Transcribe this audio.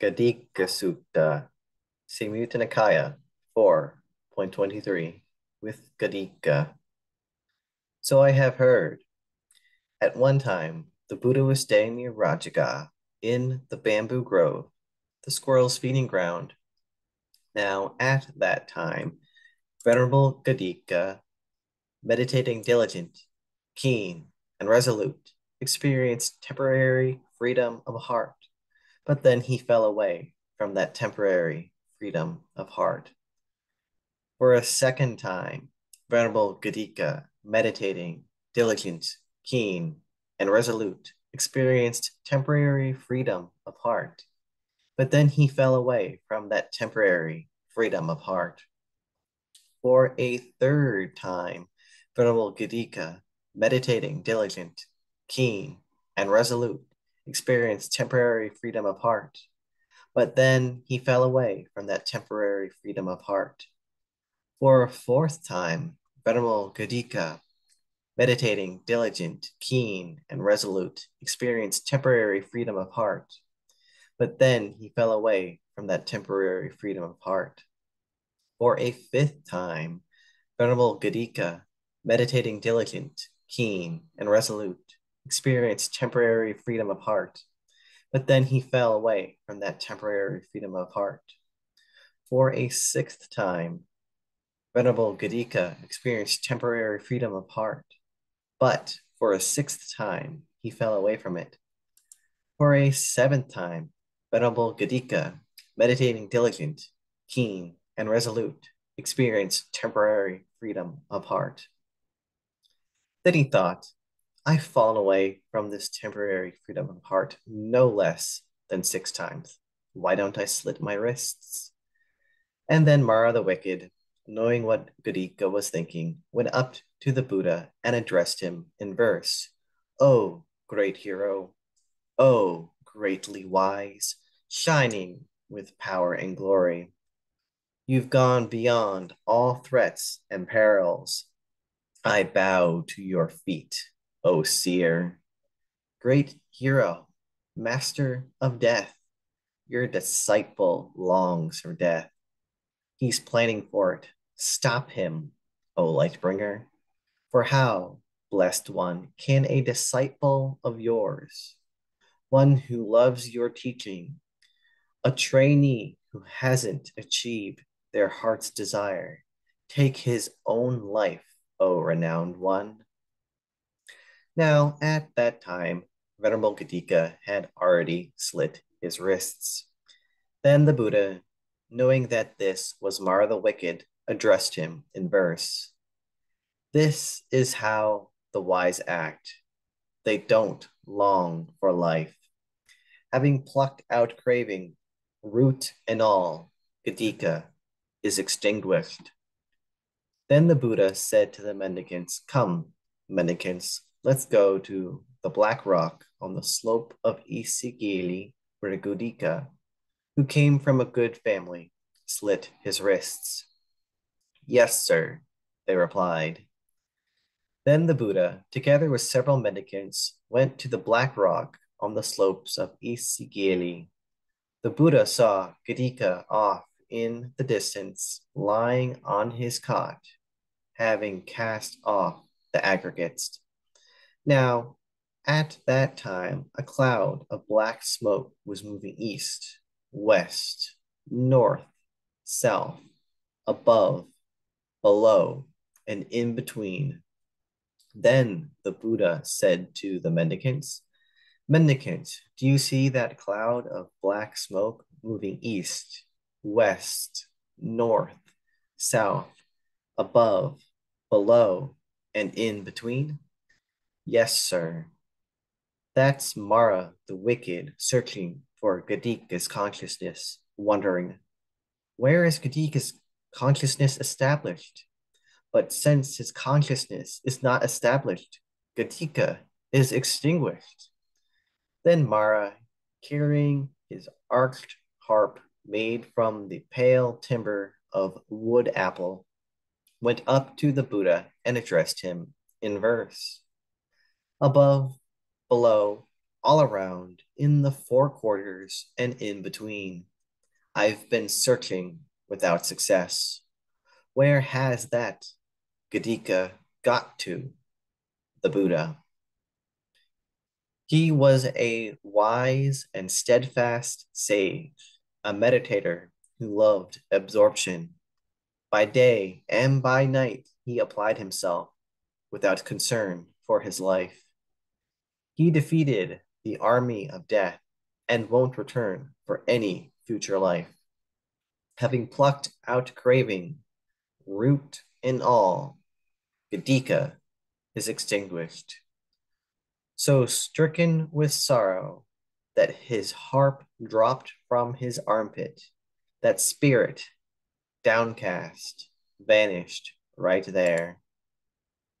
Godhika Sutta, Samyutta Nikaya 4.23, with Godhika. So I have heard. At one time, the Buddha was staying near Rajagaha in the bamboo grove, the squirrel's feeding ground. Now, at that time, Venerable Godhika, meditating diligent, keen, and resolute, experienced temporary freedom of heart, but then he fell away from that temporary freedom of heart. For a second time, Venerable Godhika, meditating, diligent, keen, and resolute, experienced temporary freedom of heart, but then he fell away from that temporary freedom of heart. For a third time, Venerable Godhika, meditating, diligent, keen, and resolute, experienced temporary freedom of heart, but then he fell away from that temporary freedom of heart. For a fourth time, Venerable Godhika, meditating, diligent, keen, and resolute, experienced temporary freedom of heart, but then he fell away from that temporary freedom of heart. For a fifth time, Venerable Godhika, meditating, diligent, keen, and resolute, experienced temporary freedom of heart, but then he fell away from that temporary freedom of heart. For a sixth time, Venerable Godhika experienced temporary freedom of heart, but for a sixth time, he fell away from it. For a seventh time, Venerable Godhika, meditating diligent, keen, and resolute, experienced temporary freedom of heart. Then he thought, I've fallen away from this temporary freedom of heart no less than six times. Why don't I slit my wrists? And then Mara the Wicked, knowing what Godhika was thinking, went up to the Buddha and addressed him in verse. Oh, great hero, oh, greatly wise, shining with power and glory. You've gone beyond all threats and perils. I bow to your feet. O seer, great hero, master of death, your disciple longs for death. He's planning for it. Stop him, O Lightbringer. For how, blessed one, can a disciple of yours, one who loves your teaching, a trainee who hasn't achieved their heart's desire, take his own life, O renowned one? Now, at that time, Venerable Godhika had already slit his wrists. Then the Buddha, knowing that this was Mara the Wicked, addressed him in verse. This is how the wise act. They don't long for life. Having plucked out craving, root and all, Godhika is extinguished. Then the Buddha said to the mendicants, Come, mendicants, Let's go to the Black Rock on the slope of Isigili, where Godhika, who came from a good family, slit his wrists. Yes, sir, they replied. Then the Buddha, together with several mendicants, went to the Black Rock on the slopes of Isigili. The Buddha saw Godhika off in the distance, lying on his cot, having cast off the aggregates now, at that time, a cloud of black smoke was moving east, west, north, south, above, below, and in between. Then the Buddha said to the mendicants, Mendicants, do you see that cloud of black smoke moving east, west, north, south, above, below, and in between? Yes, sir. That's Mara the Wicked searching for Godhika's consciousness, wondering, where is Godhika's consciousness established? But since his consciousness is not established, Godhika is extinguished. Then Mara, carrying his arched harp made from the pale timber of wood apple, went up to the Buddha and addressed him in verse above, below, all around, in the four quarters and in between. I've been searching without success. Where has that Godhika got to? The Buddha. He was a wise and steadfast sage, a meditator who loved absorption. By day and by night, he applied himself without concern for his life. He defeated the army of death and won't return for any future life. Having plucked out craving, root and all, Godhika is extinguished. So stricken with sorrow that his harp dropped from his armpit, that spirit, downcast, vanished right there.